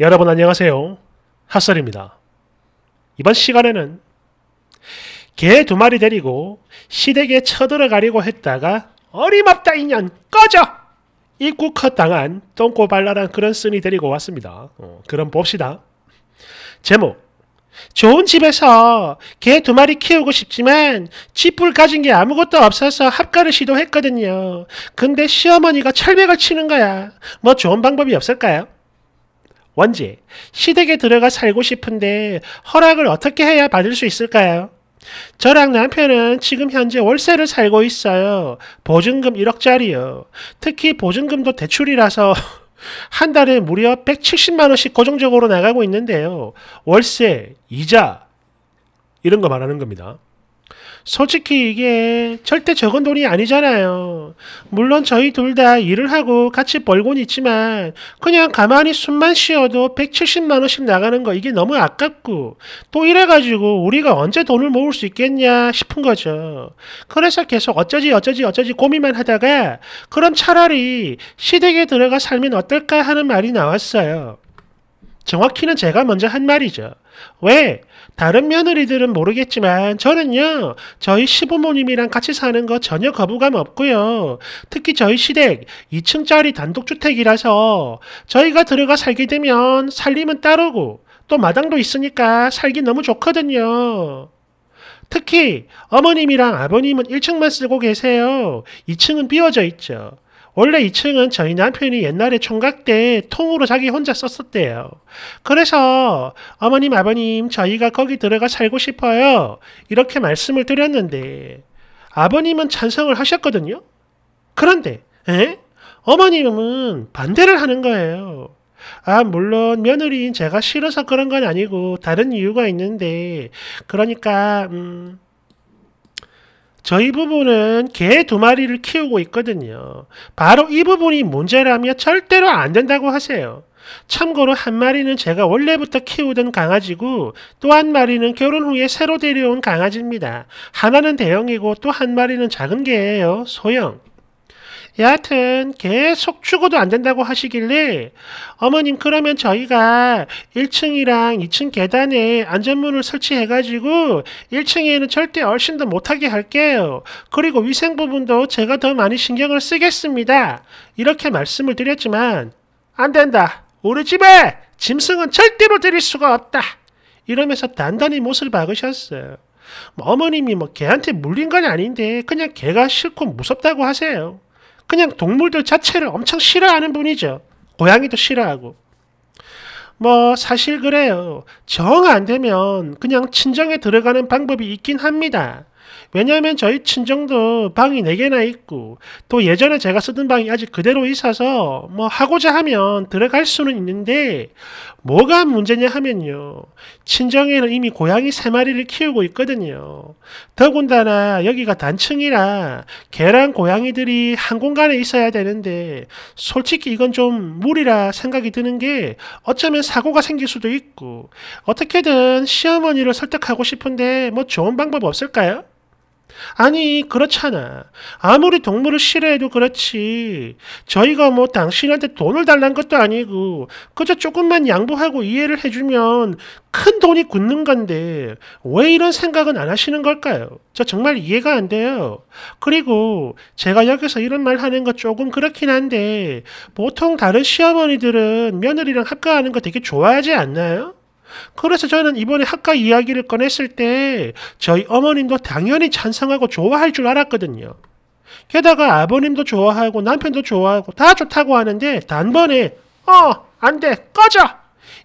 여러분 안녕하세요. 핫설입니다. 이번 시간에는 개 두 마리 데리고 시댁에 쳐들어가려고 했다가 어림없다 인연 꺼져! 입국컷 당한 똥꼬발랄한 그런 쓴이 데리고 왔습니다. 어, 그럼 봅시다. 제목 좋은 집에서 개 두 마리 키우고 싶지만 쥐뿔 가진 게 아무것도 없어서 합가를 시도했거든요. 근데 시어머니가 철벽을 치는 거야. 뭐 좋은 방법이 없을까요? 원지, 시댁에 들어가 살고 싶은데 허락을 어떻게 해야 받을 수 있을까요? 저랑 남편은 지금 현재 월세를 살고 있어요. 보증금 1억짜리요. 특히 보증금도 대출이라서 한 달에 무려 170만 원씩 고정적으로 나가고 있는데요. 월세, 이자 이런 거 말하는 겁니다. 솔직히 이게 절대 적은 돈이 아니잖아요. 물론 저희 둘 다 일을 하고 같이 벌곤 있지만 그냥 가만히 숨만 쉬어도 170만 원씩 나가는 거 이게 너무 아깝고 또 이래가지고 우리가 언제 돈을 모을 수 있겠냐 싶은 거죠. 그래서 계속 어쩌지 어쩌지 어쩌지 고민만 하다가 그럼 차라리 시댁에 들어가 살면 어떨까 하는 말이 나왔어요. 정확히는 제가 먼저 한 말이죠. 왜? 다른 며느리들은 모르겠지만 저는요 저희 시부모님이랑 같이 사는 거 전혀 거부감 없고요. 특히 저희 시댁 2층짜리 단독주택이라서 저희가 들어가 살게 되면 살림은 따르고 또 마당도 있으니까 살기 너무 좋거든요. 특히 어머님이랑 아버님은 1층만 쓰고 계세요. 2층은 비워져 있죠 원래 2층은 저희 남편이 옛날에 총각 때 통으로 자기 혼자 썼었대요. 그래서 어머님, 아버님, 저희가 거기 들어가 살고 싶어요. 이렇게 말씀을 드렸는데 아버님은 찬성을 하셨거든요. 그런데 에? 어머님은 반대를 하는 거예요. 아, 물론 며느리인 제가 싫어서 그런 건 아니고 다른 이유가 있는데 그러니까 음 저희 부부는 개 두 마리를 키우고 있거든요. 바로 이 부분이 문제라며 절대로 안 된다고 하세요. 참고로 한 마리는 제가 원래부터 키우던 강아지고 또 한 마리는 결혼 후에 새로 데려온 강아지입니다. 하나는 대형이고 또 한 마리는 작은 개예요. 소형. 여하튼 계속 죽어도 안 된다고 하시길래 어머님 그러면 저희가 1층이랑 2층 계단에 안전문을 설치해가지고 1층에는 절대 얼씬도 못하게 할게요. 그리고 위생 부분도 제가 더 많이 신경을 쓰겠습니다. 이렇게 말씀을 드렸지만 안 된다. 우리 집에 짐승은 절대로 드릴 수가 없다. 이러면서 단단히 못을 박으셨어요. 뭐 어머님이 뭐 개한테 물린 건 아닌데 그냥 개가 싫고 무섭다고 하세요. 그냥 동물들 자체를 엄청 싫어하는 분이죠. 고양이도 싫어하고. 뭐 사실 그래요. 정 안 되면 그냥 친정에 들어가는 방법이 있긴 합니다. 왜냐하면 저희 친정도 방이 4개나 있고 또 예전에 제가 쓰던 방이 아직 그대로 있어서 뭐 하고자 하면 들어갈 수는 있는데 뭐가 문제냐 하면요. 친정에는 이미 고양이 3마리를 키우고 있거든요. 더군다나 여기가 단층이라 개랑 고양이들이 한 공간에 있어야 되는데 솔직히 이건 좀 무리라 생각이 드는 게 어쩌면 사고가 생길 수도 있고 어떻게든 시어머니를 설득하고 싶은데 뭐 좋은 방법 없을까요? 아니, 그렇잖아. 아무리 동물을 싫어해도 그렇지. 저희가 뭐 당신한테 돈을 달란 것도 아니고, 그저 조금만 양보하고 이해를 해주면 큰 돈이 굳는 건데, 왜 이런 생각은 안 하시는 걸까요? 저 정말 이해가 안 돼요. 그리고 제가 여기서 이런 말 하는 거 조금 그렇긴 한데, 보통 다른 시어머니들은 며느리랑 합가하는 거 되게 좋아하지 않나요? 그래서 저는 이번에 학과 이야기를 꺼냈을 때 저희 어머님도 당연히 찬성하고 좋아할 줄 알았거든요. 게다가 아버님도 좋아하고 남편도 좋아하고 다 좋다고 하는데 단번에 어, 안 돼, 꺼져!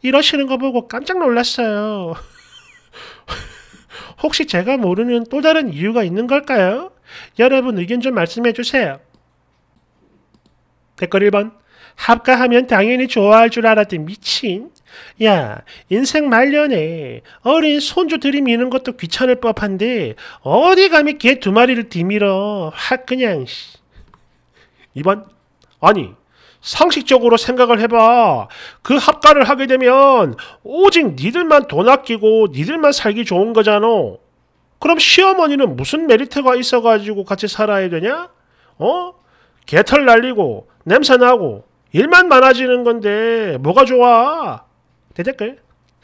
이러시는 거 보고 깜짝 놀랐어요. 혹시 제가 모르는 또 다른 이유가 있는 걸까요? 여러분 의견 좀 말씀해 주세요. 댓글 1번. 합가하면 당연히 좋아할 줄 알았더니 미친. 야, 인생 말년에 어린 손주 들이 미는 것도 귀찮을 법한데 어디 감히 개 두 마리를 뒤밀어. 확 그냥. 2번. 아니, 상식적으로 생각을 해봐. 그 합가를 하게 되면 오직 니들만 돈 아끼고 니들만 살기 좋은 거잖아. 그럼 시어머니는 무슨 메리트가 있어가지고 같이 살아야 되냐? 어? 개털 날리고 냄새 나고 일만 많아지는 건데 뭐가 좋아? 대댓글.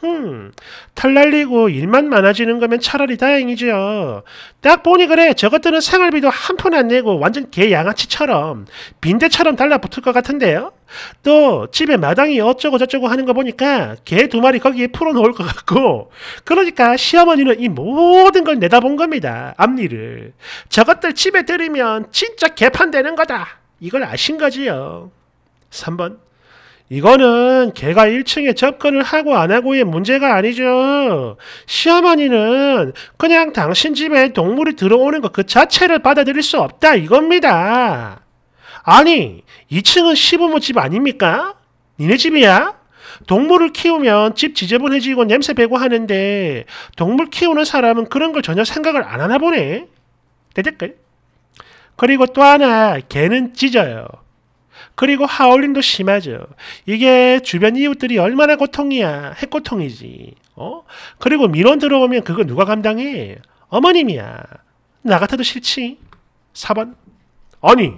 음, 털 날리고 일만 많아지는 거면 차라리 다행이죠. 딱 보니 그래 저것들은 생활비도 한 푼 안 내고 완전 개 양아치처럼 빈대처럼 달라붙을 것 같은데요. 또 집에 마당이 어쩌고 저쩌고 하는 거 보니까 개 두 마리 거기에 풀어놓을 것 같고 그러니까 시어머니는 이 모든 걸 내다본 겁니다. 앞니를. 저것들 집에 들이면 진짜 개판되는 거다. 이걸 아신 거지요. 3번. 이거는 걔가 1층에 접근을 하고 안 하고의 문제가 아니죠. 시어머니는 그냥 당신 집에 동물이 들어오는 것 그 자체를 받아들일 수 없다 이겁니다. 아니, 2층은 시부모 집 아닙니까? 니네 집이야? 동물을 키우면 집 지저분해지고 냄새 배고 하는데 동물 키우는 사람은 그런 걸 전혀 생각을 안 하나 보네. 대댓글. 그리고 또 하나, 개는 짖어요. 그리고 하울링도 심하죠. 이게 주변 이웃들이 얼마나 고통이야. 핵고통이지. 어? 그리고 민원 들어오면 그거 누가 감당해? 어머님이야. 나 같아도 싫지. 4번. 아니,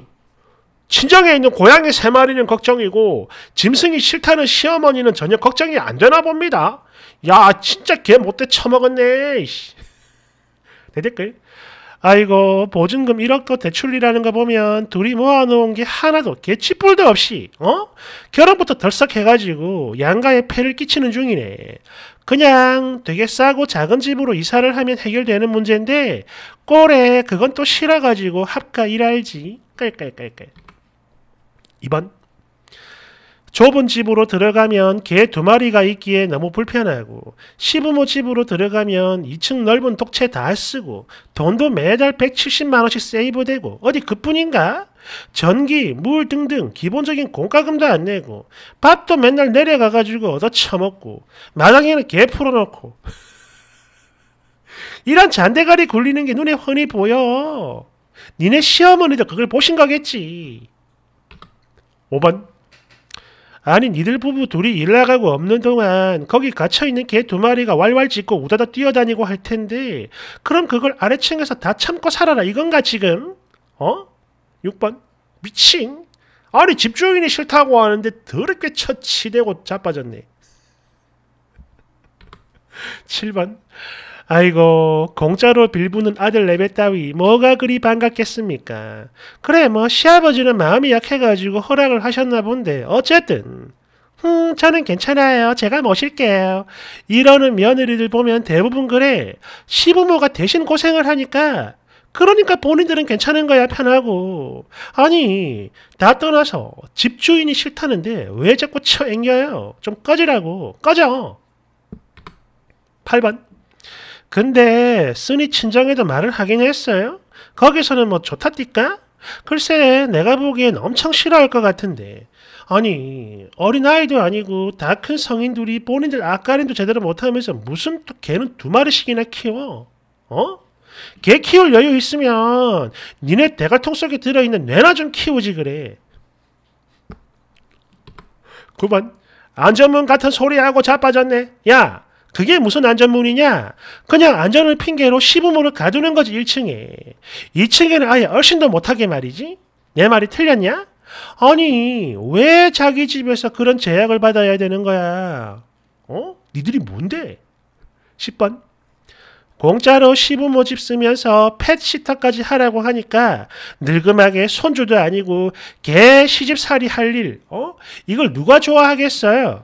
친정에 있는 고양이 세 마리는 걱정이고 짐승이 싫다는 시어머니는 전혀 걱정이 안 되나 봅니다. 야, 진짜 개 못돼 처먹었네. 대댓글. 아이고 보증금 1억도 대출이라는 거 보면 둘이 모아놓은 게 하나도 개치뿔도 없이 어? 결혼부터 덜썩 해가지고 양가에 폐를 끼치는 중이네. 그냥 되게 싸고 작은 집으로 이사를 하면 해결되는 문제인데 꼴에 그건 또 싫어가지고 합가 일할지 깔깔깔깔 2번 좁은 집으로 들어가면 개 두 마리가 있기에 너무 불편하고 시부모 집으로 들어가면 2층 넓은 독채 다 쓰고 돈도 매달 170만 원씩 세이브되고 어디 그뿐인가? 전기, 물 등등 기본적인 공과금도 안 내고 밥도 맨날 내려가가지고 얻어 처먹고 마당에는 개 풀어놓고 이런 잔대가리 굴리는 게 눈에 훤히 보여. 니네 시어머니도 그걸 보신 거겠지. 5번 아니 니들 부부 둘이 일 나가고 없는 동안 거기 갇혀있는 개 두 마리가 왈왈 짖고 우다다 뛰어다니고 할 텐데 그럼 그걸 아래층에서 다 참고 살아라 이건가 지금? 어? 6번 미친 아니 집주인이 싫다고 하는데 더럽게 처치되고 자빠졌네 7번 아이고 공짜로 빌부는 아들 내배 따위 뭐가 그리 반갑겠습니까? 그래 뭐 시아버지는 마음이 약해가지고 허락을 하셨나 본데 어쨌든. 음 저는 괜찮아요. 제가 모실게요. 이러는 며느리들 보면 대부분 그래. 시부모가 대신 고생을 하니까. 그러니까 본인들은 괜찮은 거야 편하고. 아니 다 떠나서 집주인이 싫다는데 왜 자꾸 쳐앵겨요? 좀 꺼지라고. 꺼져. 8번 근데 쓰니 친정에도 말을 하긴 했어요. 거기서는 뭐 좋다띠까? 글쎄 내가 보기엔 엄청 싫어할 것 같은데 아니 어린아이도 아니고 다 큰 성인들이 본인들 아까림도 제대로 못하면서 무슨 또 개는 두 마리씩이나 키워 어? 개 키울 여유 있으면 니네 대갈통 속에 들어있는 뇌나 좀 키우지 그래 9번 안전문 같은 소리하고 자빠졌네 야 그게 무슨 안전문이냐? 그냥 안전을 핑계로 시부모를 가두는 거지 1층에. 2층에는 아예 더 못하게 말이지? 내 말이 틀렸냐? 아니 왜 자기 집에서 그런 제약을 받아야 되는 거야? 어? 니들이 뭔데? 10번 공짜로 시부모 집 쓰면서 펫시터까지 하라고 하니까 늙음하게 손주도 아니고 개 시집살이 할 일, 어? 이걸 누가 좋아하겠어요?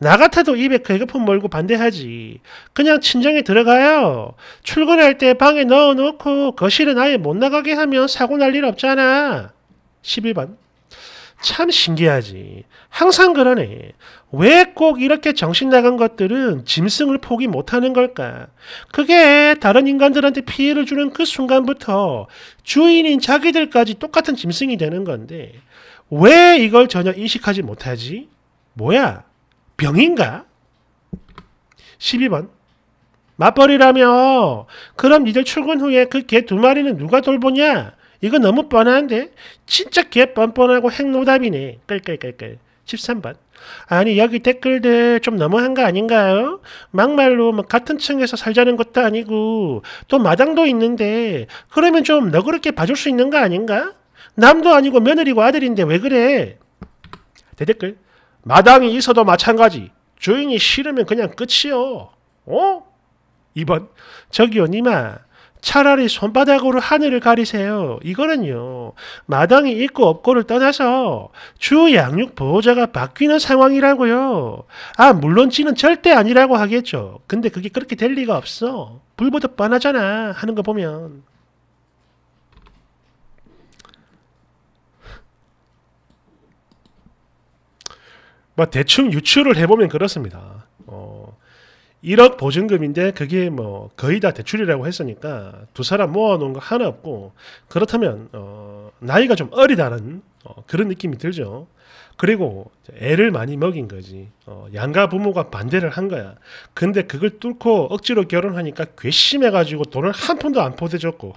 나 같아도 입에 괴거품 몰고 반대하지. 그냥 친정에 들어가요. 출근할 때 방에 넣어놓고 거실은 아예 못 나가게 하면 사고 날 일 없잖아. 11번. 참 신기하지. 항상 그러네. 왜 꼭 이렇게 정신 나간 것들은 짐승을 포기 못하는 걸까? 그게 다른 인간들한테 피해를 주는 그 순간부터 주인인 자기들까지 똑같은 짐승이 되는 건데 왜 이걸 전혀 인식하지 못하지? 뭐야? 병인가? 12번. 맞벌이라며. 그럼 니들 출근 후에 그 개 두 마리는 누가 돌보냐? 이거 너무 뻔한데? 진짜 개 뻔뻔하고 핵노답이네. 끌끌끌끌. 13번. 아니 여기 댓글들 좀 너무한 거 아닌가요? 막말로 뭐 같은 층에서 살자는 것도 아니고 또 마당도 있는데 그러면 좀 너그럽게 봐줄 수 있는 거 아닌가? 남도 아니고 며느리고 아들인데 왜 그래? 대댓글. 마당이 있어도 마찬가지. 주인이 싫으면 그냥 끝이요. 어? 2번 저기요 니마 차라리 손바닥으로 하늘을 가리세요. 이거는요. 마당이 있고 없고를 떠나서 주 양육 보호자가 바뀌는 상황이라고요. 아 물론 지는 절대 아니라고 하겠죠. 근데 그게 그렇게 될 리가 없어. 불보듯 뻔하잖아. 하는 거 보면. 뭐 대충 유추를 해보면 그렇습니다. 어, 1억 보증금인데 그게 뭐 거의 다 대출이라고 했으니까 두 사람 모아놓은 거 하나 없고 그렇다면 어, 나이가 좀 어리다는 어, 그런 느낌이 들죠. 그리고 애를 많이 먹인 거지. 어, 양가 부모가 반대를 한 거야. 근데 그걸 뚫고 억지로 결혼하니까 괘씸해가지고 돈을 한 푼도 안 보태줬고.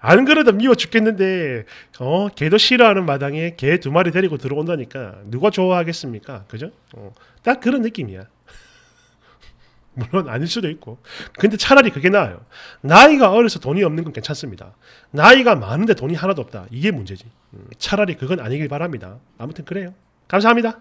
안 그래도 미워 죽겠는데 어 개도 싫어하는 마당에 개 두 마리 데리고 들어온다니까 누가 좋아하겠습니까? 그죠? 어, 딱 그런 느낌이야. 물론 아닐 수도 있고. 근데 차라리 그게 나아요. 나이가 어려서 돈이 없는 건 괜찮습니다. 나이가 많은데 돈이 하나도 없다. 이게 문제지. 음, 차라리 그건 아니길 바랍니다. 아무튼 그래요. 감사합니다